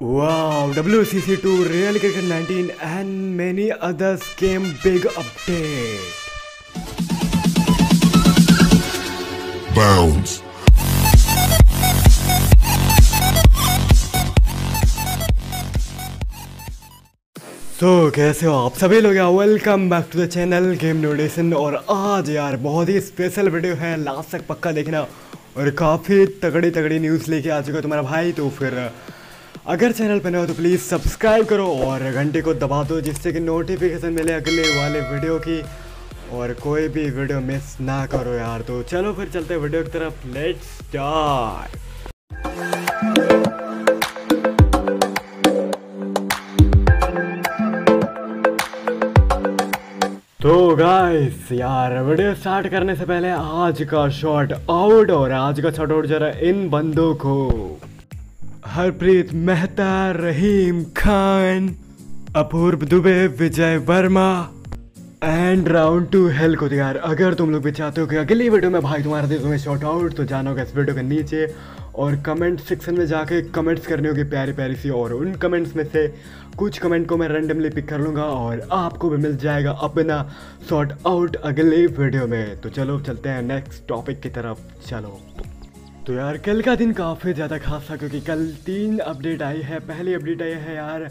Wow, WCC2, Real Cricket 19, and many others came big update. Bounce. So so, कैसे हो आप सभी लोग welcome back to the channel game notation और आज यार बहुत ही स्पेशल वीडियो है लास्ट तक पक्का देखना और काफ़ी तगड़ी तगड़ी न्यूज़ लेके आ चुका तुम्हारा भाई तो फिर अगर चैनल पर न हो तो प्लीज़ सब्सक्राइब करो और घंटे को दबा दो जिससे कि नोटिफिकेशन मिले अगले वाले वीडियो की। और कोई भी वीडियो मिस ना करो यार तो चलो फिर चलते हैं वीडियो की तरफ़। लेट्स स्टार्ट तो गाइस यार वीडियो स्टार्ट करने से पहले आज का शॉट आउट और आज का शॉट आउट जरा इन बंदों को। Harpreet Mehta, Rahim Khan, Apoorva Dubey, Vijay Varma and round to hell को यार अगर तुम लोग भी चाहते हो कि अगली वीडियो में भाई तुम्हारा दे तुम्हें शॉट आउट तो जानो इस वीडियो के नीचे और कमेंट सेक्शन में जाके कमेंट्स करने होगी प्यारी प्यारी सी, और उन कमेंट्स में से कुछ कमेंट को मैं रैंडमली पिक कर लूँगा और आपको भी मिल जाएगा अपना शॉर्ट आउट अगले वीडियो में। तो चलो, चलते हैं नेक्स्ट टॉपिक की तरफ़। चलो। तो यार, कल का दिन काफ़ी ज़्यादा खास था क्योंकि कल तीन अपडेट आई है। पहली अपडेट आई है यार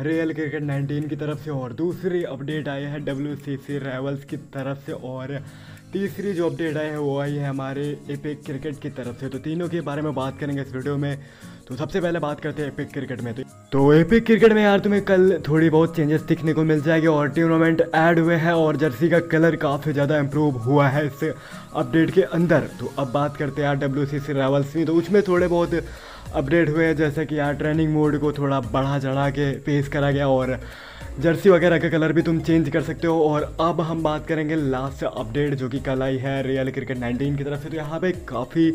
रियल क्रिकेट 19 की तरफ़ से, और दूसरी अपडेट आई है डब्ल्यू सी सी की तरफ़ से, और तीसरी जो अपडेट आई है, वो आई है हमारे एपिक क्रिकेट की तरफ़ से। तो तीनों के बारे में बात करेंगे इस वीडियो में। तो सबसे पहले बात करते हैं एपिक क्रिकेट में। तो तो एपिक क्रिकेट में यार तुम्हें कल थोड़ी बहुत चेंजेस दिखने को मिल जाएगी और टूर्नामेंट ऐड हुए हैं और जर्सी का कलर काफ़ी ज़्यादा इम्प्रूव हुआ है इस अपडेट के अंदर। तो अब बात करते हैं यार डब्ल्यू सी सी रावल्स में तो उसमें थोड़े बहुत अपडेट हुए हैं, जैसे कि यार ट्रेनिंग मोड को थोड़ा बढ़ा चढ़ा के पेश करा गया और जर्सी वगैरह का कलर भी तुम चेंज कर सकते हो। और अब हम बात करेंगे लास्ट अपडेट जो कि कल आई है रियल क्रिकेट 19 की तरफ़ से। तो यहाँ पे काफ़ी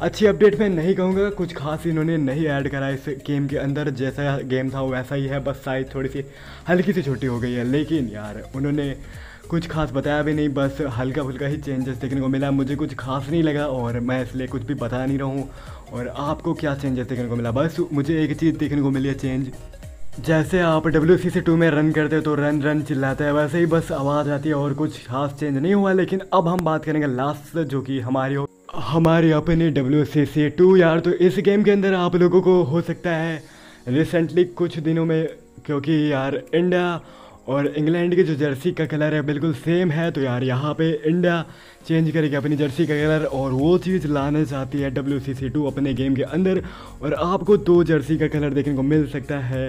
अच्छी अपडेट मैं नहीं कहूँगा, कुछ खास इन्होंने नहीं ऐड करा इस गेम के अंदर। जैसा गेम था, वैसा ही है, बस साइज़ थोड़ी सी हल्की सी छोटी हो गई है। लेकिन यार, उन्होंने कुछ खास बताया भी नहीं, बस हल्का फुल्का ही चेंजेस देखने को मिला। मुझे कुछ खास नहीं लगा और मैं इसलिए कुछ भी बता नहीं रहा हूँ। और आपको क्या चेंजेस देखने को मिला? बस मुझे एक चीज़ देखने को मिली है चेंज जैसे आप डब्ल्यू सी सी टू में रन करते हो तो रन रन चिल्लाते हैं, वैसे ही बस आवाज़ आती है और कुछ खास चेंज नहीं हुआ, लेकिन अब हम बात करेंगे लास्ट जो कि हमारी हमारी अपनी डब्ल्यू सी सी टू यार तो इस गेम के अंदर आप लोगों को हो सकता है रिसेंटली कुछ दिनों में, क्योंकि यार इंडिया और इंग्लैंड की जो जर्सी का कलर है बिल्कुल सेम है तो यार यहाँ पे इंडिया चेंज करेगी अपनी जर्सी का कलर और वो चीज़ लाना चाहती है डब्ल्यू सी सी टू अपने गेम के अंदर और आपको दो जर्सी का कलर देखने को मिल सकता है।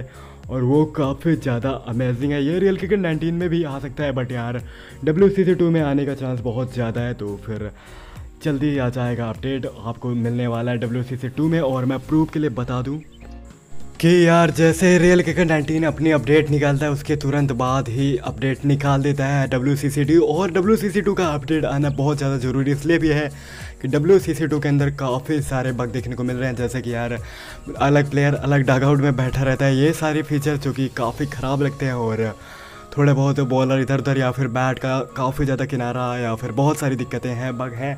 और वो काफ़ी ज़्यादा अमेजिंग है। ये रियल क्रिकेट 19 में भी आ सकता है बट यार डब्ल्यू सी सी टू में आने का चांस बहुत ज़्यादा है तो फिर जल्दी आ जाएगा अपडेट आपको मिलने वाला है डब्ल्यू सी सी टू में और मैं प्रूफ के लिए बता दूँ कि यार, जैसे रियल क्रिकेट 19 अपनी अपडेट निकालता है, उसके तुरंत बाद ही अपडेट निकाल देता है डब्ल्यू सी सी टी और डब्ल्यू सी सी टू का अपडेट आना बहुत ज़्यादा ज़रूरी इसलिए भी है कि डब्ल्यू सी सी टू के अंदर काफ़ी सारे बग देखने को मिल रहे हैं, जैसे कि यार, अलग प्लेयर अलग डगआउट में बैठा रहता है, ये सारे फीचर जो कि काफ़ी ख़राब लगते हैं, और थोड़े बहुत बॉलर इधर उधर या फिर बैट का काफ़ी ज़्यादा किनारा या फिर बहुत सारी दिक्कतें हैं बग हैं।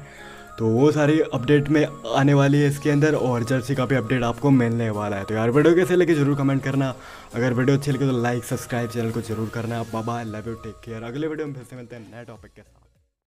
तो वो सारी अपडेट में आने वाली है इसके अंदर और जर्सी का भी अपडेट आपको मिलने वाला है। तो यार, वीडियो कैसे लगे ज़रूर कमेंट करना। अगर वीडियो अच्छी लगे तो लाइक सब्सक्राइब चैनल को ज़रूर करना। बाबा लव यू टेक केयर अगले वीडियो में फिर से मिलते हैं नए टॉपिक के साथ।